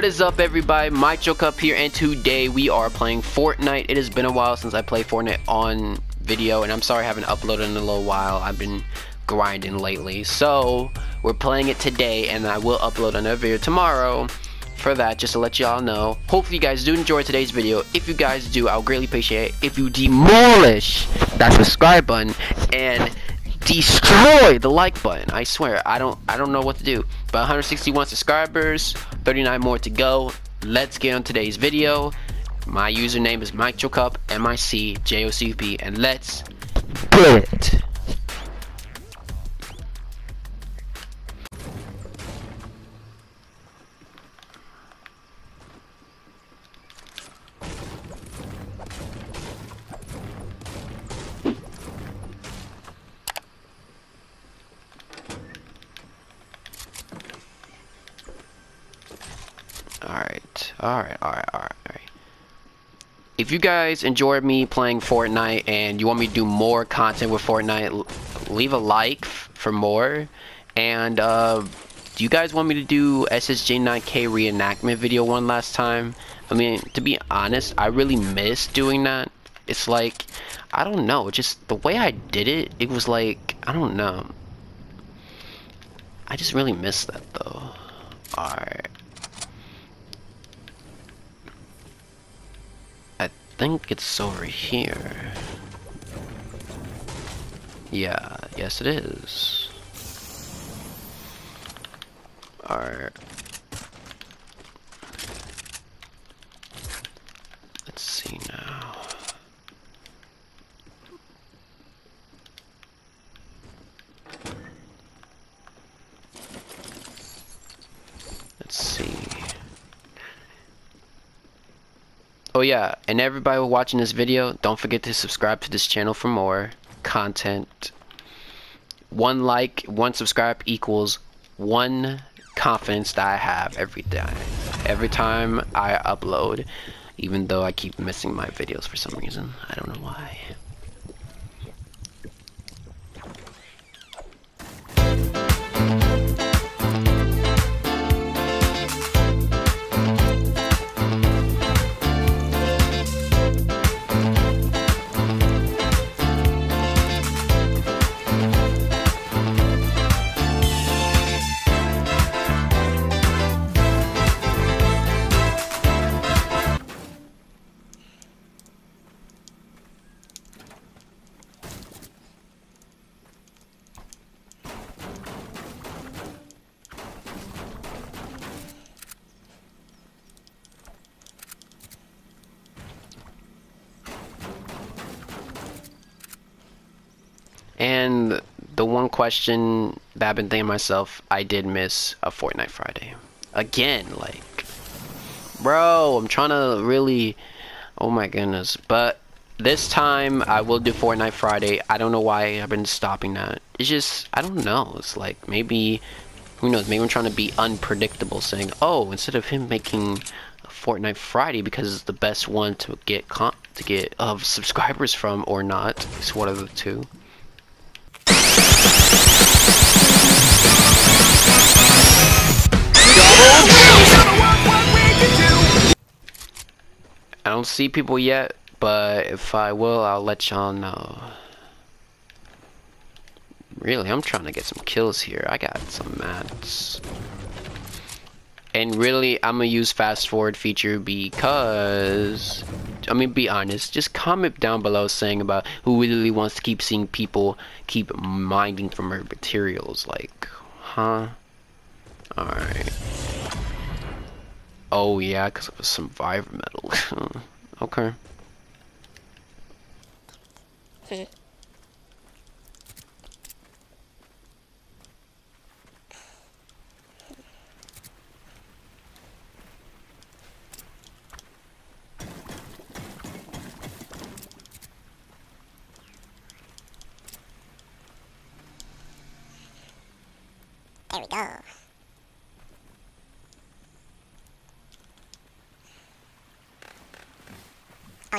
What is up everybody, Mike Cup here and today we are playing Fortnite. It has been a while since I played Fortnite on video and I'm sorry I haven't uploaded in a little while. I've been grinding lately. So we're playing it today and I will upload another video tomorrow for that just to let y'all know. Hopefully you guys do enjoy today's video. If you guys do, I'll greatly appreciate it if you demolish that subscribe button and destroy the like button. I swear, I don't I don't know what to do. But 161 subscribers, 39 more to go. Let's get on today's video. My username is MicJocup, M-I-C J-O-C-P, and let's get it. Alright, alright, alright, alright. If you guys enjoyed me playing Fortnite and you want me to do more content with Fortnite, leave a like for more. And, uh, do you guys want me to do SSJ9K reenactment video one last time? I mean, to be honest, I really miss doing that. It's like, I don't know, just the way I did it, it was like, I don't know. I just really miss that though. Alright. Think it's over here. Yeah, yes it is. Alright. Let's see now. Let's see. Oh yeah, and everybody watching this video, don't forget to subscribe to this channel for more content. One like, one subscribe equals one confidence that I have every day. Every time I upload, even though I keep missing my videos for some reason. I don't know why. Question been thinking myself, I did miss a Fortnite Friday. Again, like, bro, I'm trying to really, oh my goodness. But this time, I will do Fortnite Friday. I don't know why I've been stopping that. It's just, I don't know. It's like, maybe, who knows, maybe I'm trying to be unpredictable, saying, oh, instead of him making Fortnite Friday because it's the best one to get to get of uh, subscribers from or not. It's one of the two. I don't see people yet, but if I will, I'll let y'all know. Really, I'm trying to get some kills here. I got some mats. And really, I'm gonna use fast forward feature because, I mean, be honest, just comment down below saying about who really wants to keep seeing people keep mining from her materials. Like, huh? Alright. Oh yeah, because of a survivor medal. okay. There we go.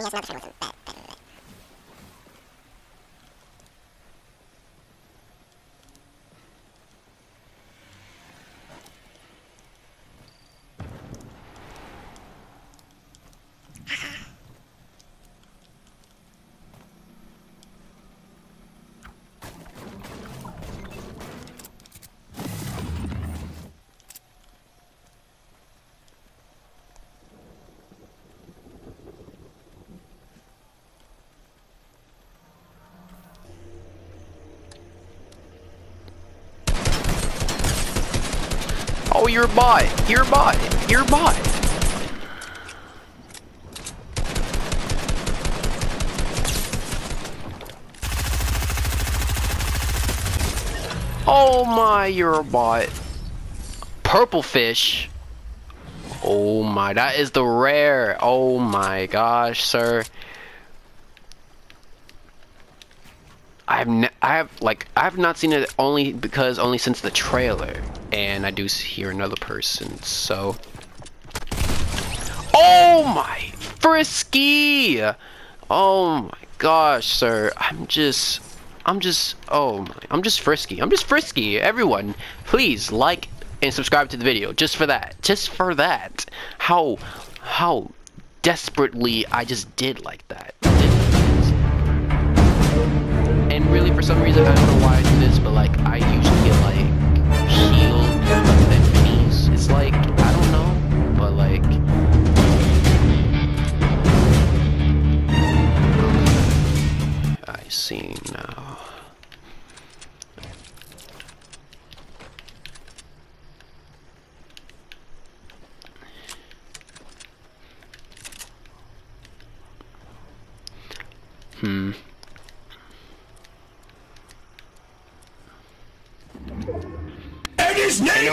Oh, yes, another you're bot. You're bot. You're bot. Oh my, you're a bot. Purple fish. Oh my, that is the rare. Oh my gosh, sir. I have I have like I have not seen it only because only since the trailer, and I do hear another person. So, oh my frisky! Oh my gosh, sir, I'm just, I'm just, oh my, I'm just frisky. I'm just frisky. Everyone, please like and subscribe to the video just for that. Just for that. How, how desperately I just did like that and really for some reason I don't know why I do this, but like I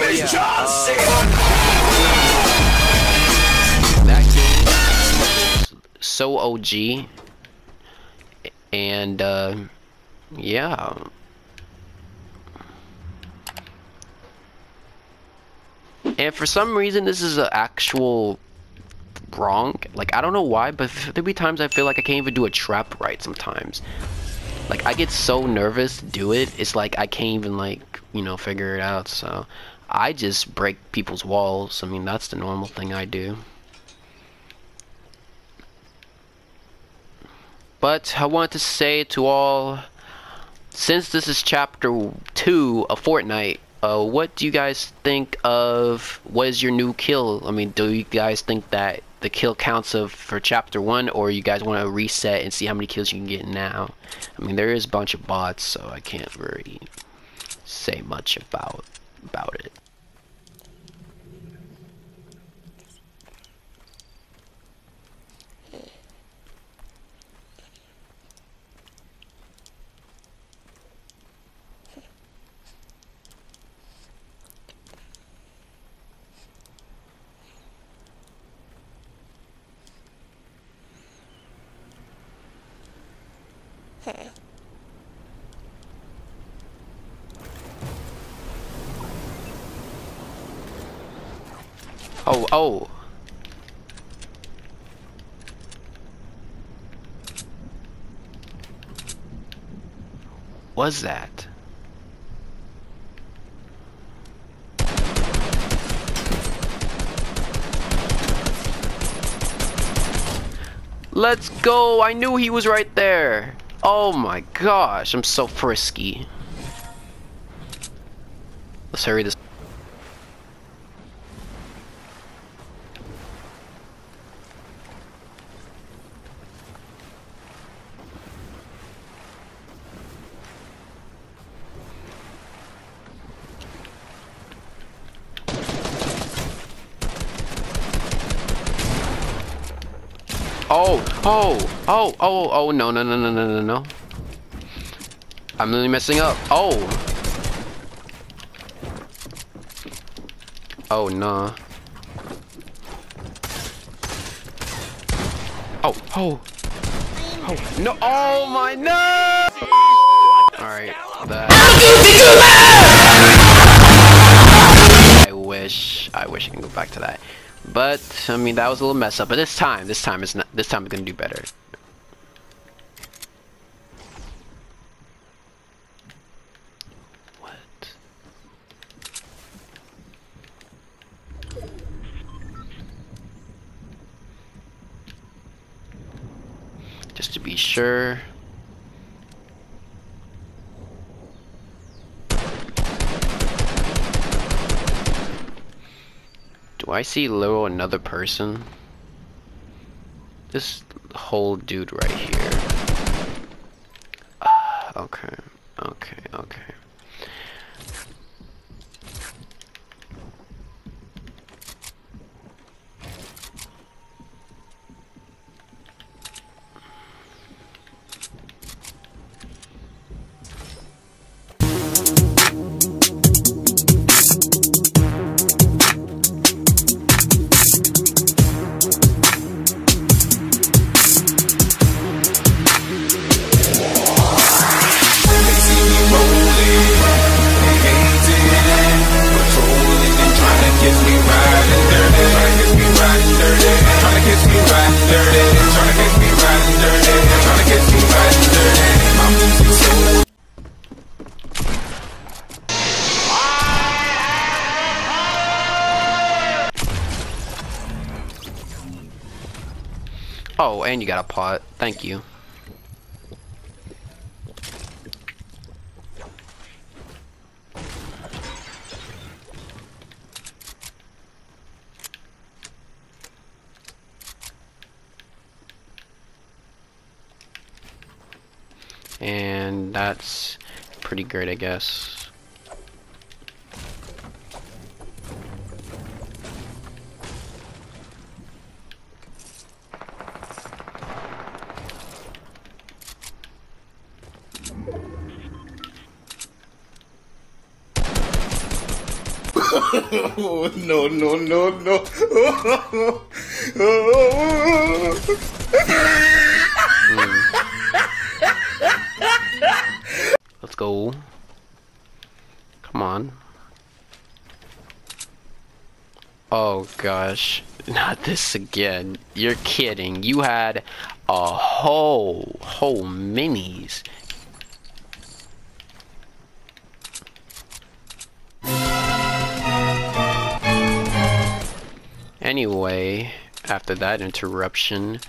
name is yeah, John uh, that game so OG and uh, yeah. And for some reason this is an actual wrong. Like I don't know why but there'll be times I feel like I can't even do a trap right sometimes. Like I get so nervous to do it. It's like I can't even like you know figure it out so I just break people's walls. I mean that's the normal thing I do. But I want to say to all since this is chapter 2 of Fortnite uh, what do you guys think of what is your new kill? I mean do you guys think that the kill counts of for chapter one or you guys want to reset and see how many kills you can get now? I mean there is a bunch of bots so I can't really say much about about it Oh, oh. Was that? Let's go! I knew he was right there! Oh my gosh, I'm so frisky. Let's hurry this Oh, oh, oh, oh, no, no, no, no, no, no, no. I'm really messing up. Oh. Oh, nah. Oh, oh. Oh, no. Oh, my, no! Alright, that. I wish, I wish I can go back to that. But I mean that was a little mess up. But this time, this time is not. This time it's gonna do better. What? Just to be sure. Do I see little another person? This whole dude right here. Uh, okay, okay, okay. Thank you. And that's pretty great, I guess. Oh, no, no, no, no. Oh, oh, mm. Let's go. Come on. Oh gosh, not this again. You're kidding. You had a whole, whole minis. Anyway, after that interruption,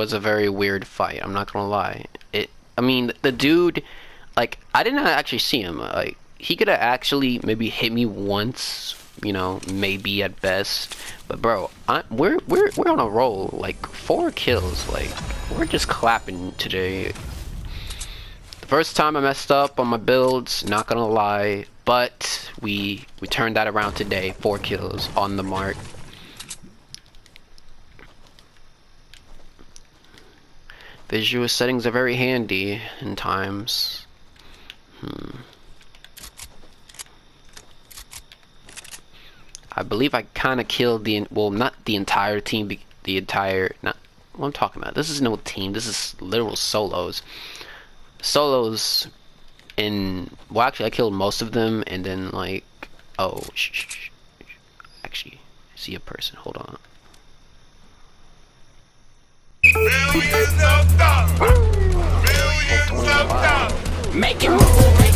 was a very weird fight. I'm not gonna lie. It. I mean, the dude, like, I didn't actually see him. Uh, like, he could have actually maybe hit me once. You know, maybe at best. But bro, I, we're we're we're on a roll. Like four kills. Like we're just clapping today. The first time I messed up on my builds, not gonna lie, but we we turned that around today. Four kills on the mark. Visual settings are very handy in times. Hmm. I believe I kind of killed the well, not the entire team, the entire not what I'm talking about. This is no team. This is literal solos. Solos in well, actually, I killed most of them, and then like oh, sh sh sh actually, I see a person. Hold on. Millions of dollars. Millions of dollars. Make it move,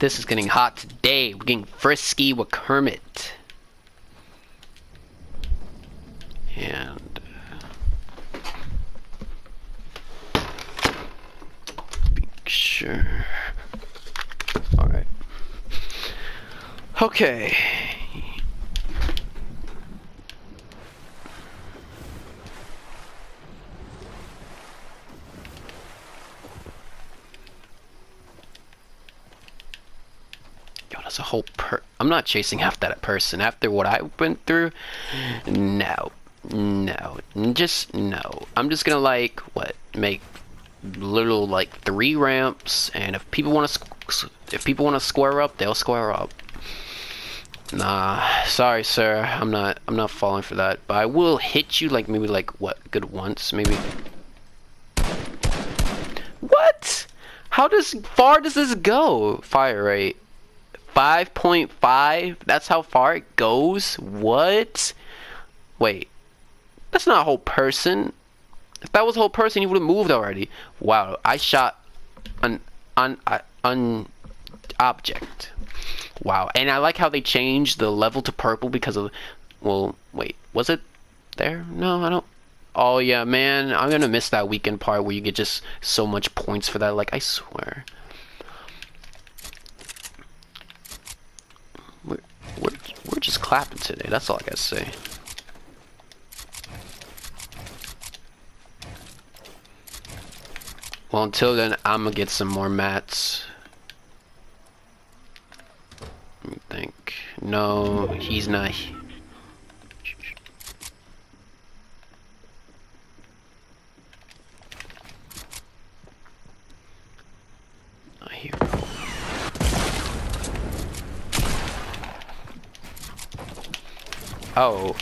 this is getting hot today. We're getting frisky with Kermit. And uh, Be sure. Alright. Okay. Yo, that's a whole per- I'm not chasing after that person. After what I went through, no. No. Just no. I'm just gonna like, what, make little like three ramps and if people want to if people want to square up they'll square up nah sorry sir i'm not i'm not falling for that but i will hit you like maybe like what good once maybe what how does far does this go fire rate 5.5 that's how far it goes what wait that's not a whole person if that was a whole person, he would have moved already. Wow, I shot an uh, un object. Wow. And I like how they changed the level to purple because of well, wait, was it there? No, I don't Oh yeah, man, I'm gonna miss that weekend part where you get just so much points for that, like I swear. We're, we're, just clapping today, that's all I gotta say. Well, until then, I'm gonna get some more mats. Let me think. No, he's not. Not here. Oh.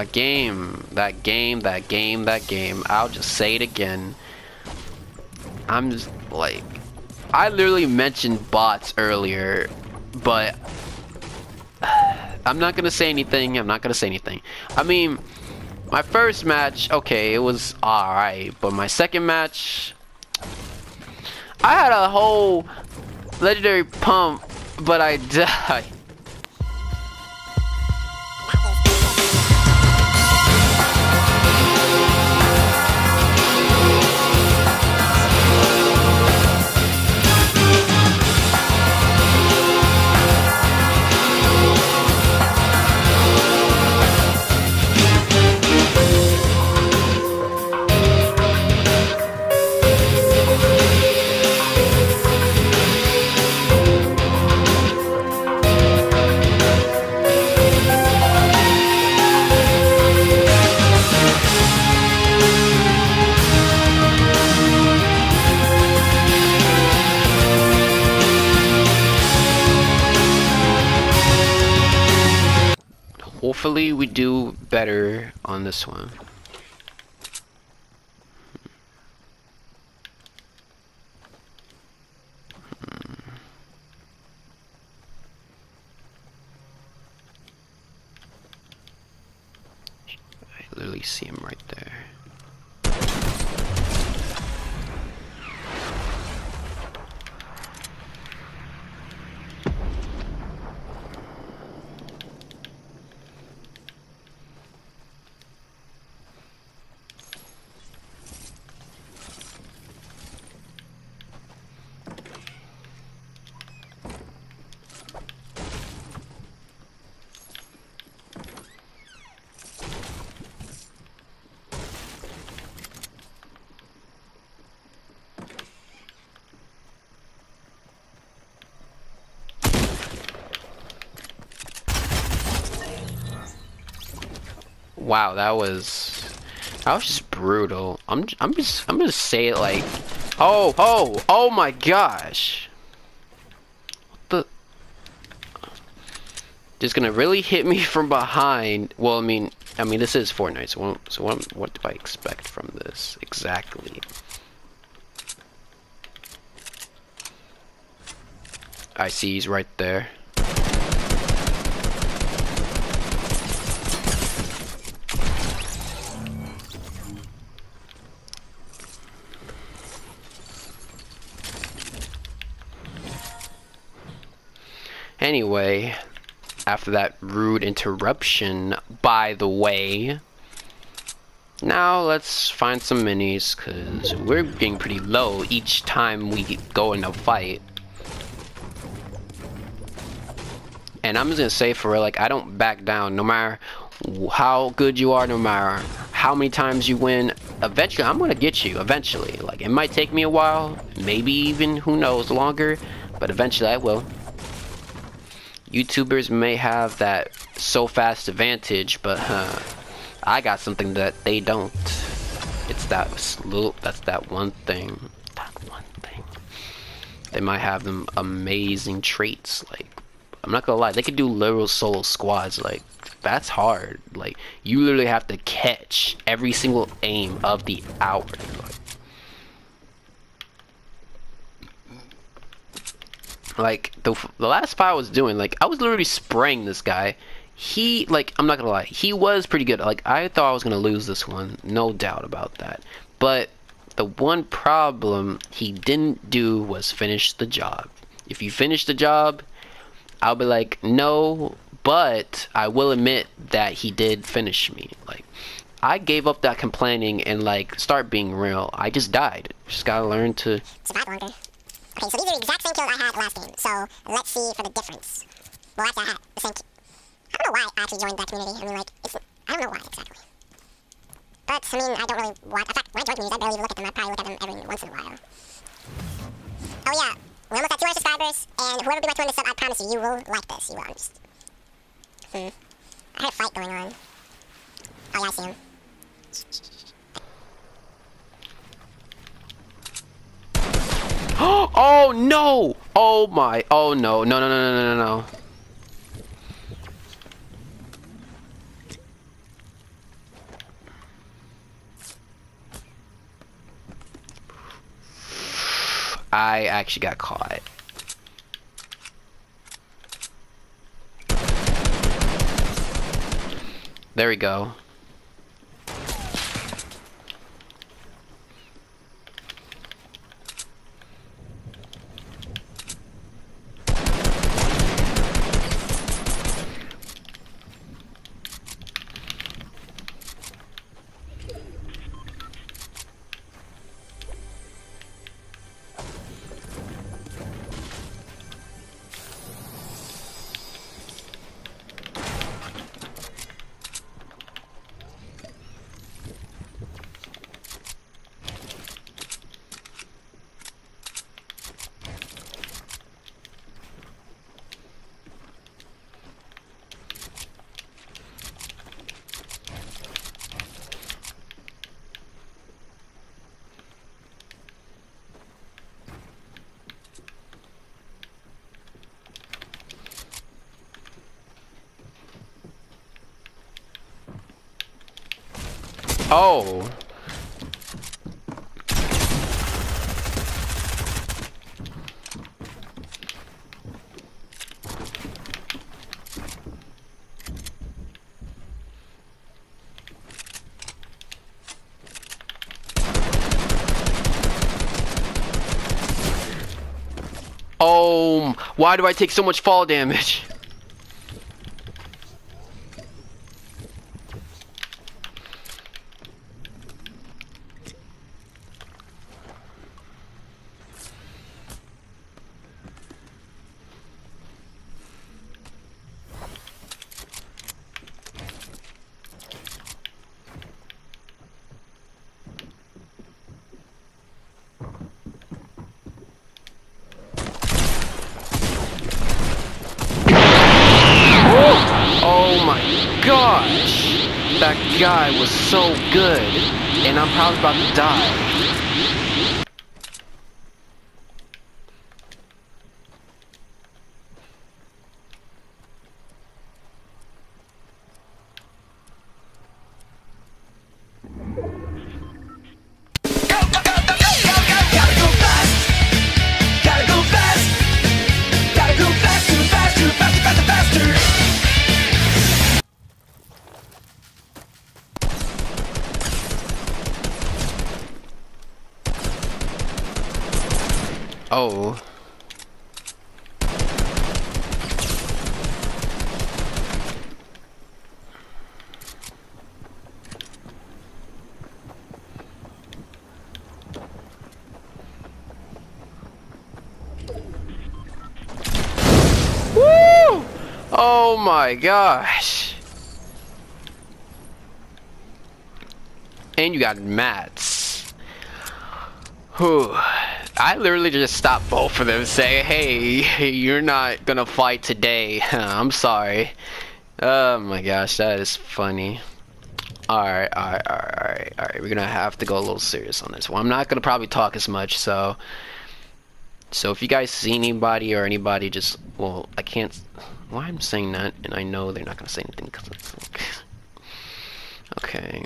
That game, that game, that game, that game. I'll just say it again. I'm just like, I literally mentioned bots earlier, but I'm not gonna say anything. I'm not gonna say anything. I mean, my first match, okay, it was alright, but my second match, I had a whole legendary pump, but I died. Hopefully we do better on this one. Hmm. I literally see him right there. Wow, that was that was just brutal. I'm I'm just I'm gonna say it like, oh oh oh my gosh, what the? Just gonna really hit me from behind. Well, I mean, I mean this is Fortnite, so what, so what what do I expect from this exactly? I see he's right there. Anyway, after that rude interruption, by the way, now let's find some minis, because we're getting pretty low each time we go in a fight. And I'm just gonna say for real, like, I don't back down, no matter how good you are, no matter how many times you win. Eventually, I'm gonna get you. Eventually, like it might take me a while, maybe even who knows longer, but eventually I will. YouTubers may have that so fast advantage, but huh, I got something that they don't. It's that little. That's that one thing. That one thing. They might have them amazing traits. Like I'm not gonna lie, they could do literal solo squads. Like that's hard. Like you literally have to catch every single aim of the hour. Like, like the the last fight I was doing, like I was literally spraying this guy. He like I'm not gonna lie, he was pretty good. Like I thought I was gonna lose this one, no doubt about that. But the one problem he didn't do was finish the job. If you finish the job, I'll be like, no, but I will admit that he did finish me. Like, I gave up that complaining and like start being real. I just died. Just gotta learn to. Okay, so these are the exact same kills I had last game. So let's see for the difference. Well, actually, I had the same. I don't know why I actually joined that community. I mean, like, it's. I don't know why exactly. But I mean, I don't really watch. In fact, when I join communities, I barely even look at them. I probably look at them every once in a while. Oh yeah, we're almost at 200 subscribers, and whoever be my 200 sub, I promise you, you will like this. You will. I'm just. Hmm. I heard a fight going on. Oh yeah, I see him. Oh no! Oh my! Oh no! No! No! No! No! No! No! I actually got caught. There we go. Oh. Oh, why do I take so much fall damage? Oh my gosh! That guy was so good, and I'm probably about to die. My gosh. And you got mats. Whew. I literally just stopped both of them say, hey, you're not gonna fight today. I'm sorry. Oh my gosh, that is funny. Alright, alright, alright, alright. We're gonna have to go a little serious on this one. I'm not gonna probably talk as much, so so if you guys see anybody or anybody just well, I can't why I'm saying that and I know they're not gonna say anything because it's like Okay.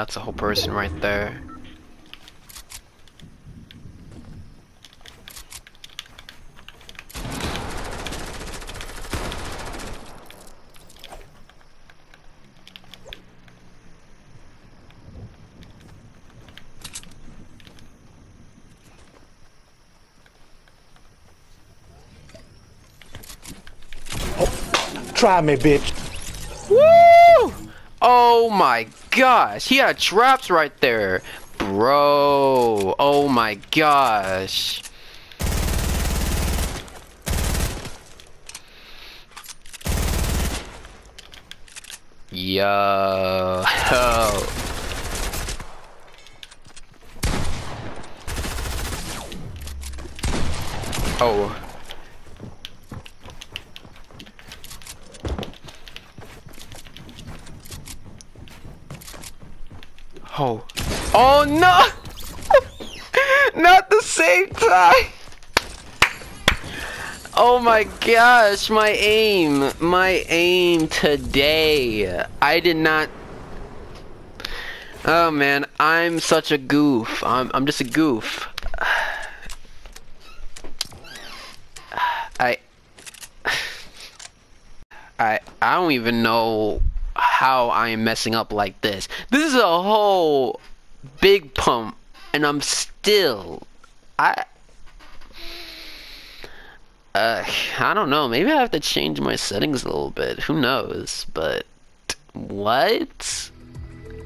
That's a whole person right there. Oh, try me, bitch. Woo! Oh my gosh, he had traps right there. Bro, oh my gosh. Yo. Oh. Oh. No! Not the same time! Oh my gosh, my aim. My aim today. I did not. Oh man, I'm such a goof. I'm, I'm just a goof. I. I I don't even know how I am messing up like this. This is a whole big pump, and I'm still. I. Uh, I don't know. Maybe I have to change my settings a little bit. Who knows? But what?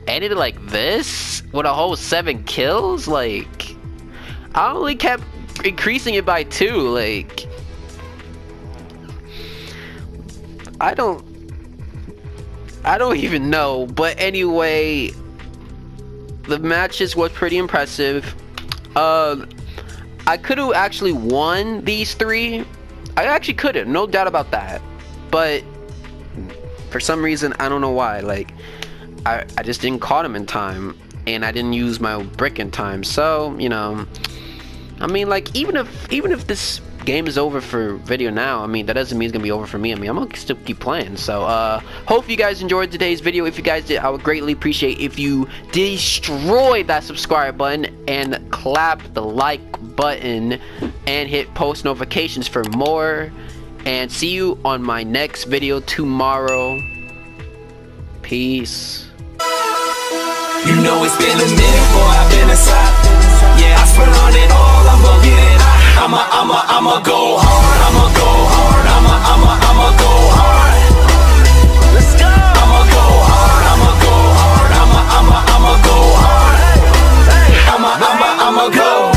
Ended like this with a whole seven kills? Like, I only kept increasing it by two. Like, I don't. I don't even know. But anyway, the matches was pretty impressive. Uh, I could have actually won these three. I actually could have, no doubt about that. But for some reason, I don't know why. Like, I I just didn't caught him in time, and I didn't use my brick in time. So you know, I mean, like even if even if this game is over for video now, I mean that doesn't mean it's gonna be over for me. I mean I'm gonna still keep playing. So uh, hope you guys enjoyed today's video. If you guys did, I would greatly appreciate if you destroy that subscribe button and clap the like button and hit post notifications for more. And see you on my next video tomorrow. Peace. You know it's been a minute, boy, I've been. Yeah, I swear on it all, I'm gonna get it. I'ma, I'ma, I'ma go hard. I'ma go hard. I'ma, I'ma, I'ma go hard. Let's go. I'ma go hard. I'ma go hard. I'ma, I'ma, I'ma go hard. I'ma, I'ma, I'ma go.